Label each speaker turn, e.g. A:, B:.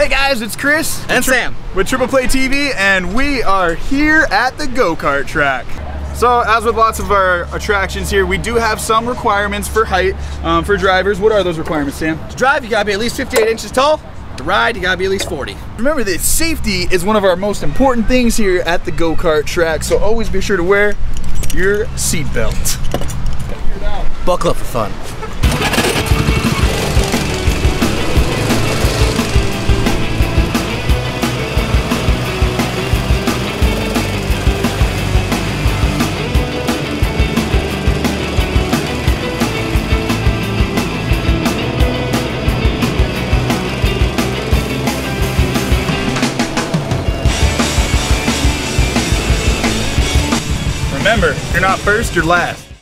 A: Hey guys, it's Chris
B: And Sam.
A: with Triple Play TV, and we are here at the go-kart track. So, as with lots of our attractions here, we do have some requirements for height um, for drivers. What are those requirements, Sam?
B: To drive, you gotta be at least 58 inches tall. To ride, you gotta be at least 40.
A: Remember that safety is one of our most important things here at the go-kart track, so always be sure to wear your seatbelt.
B: Buckle up for fun.
A: Remember, you're not first, you're last.